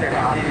谢谢啊。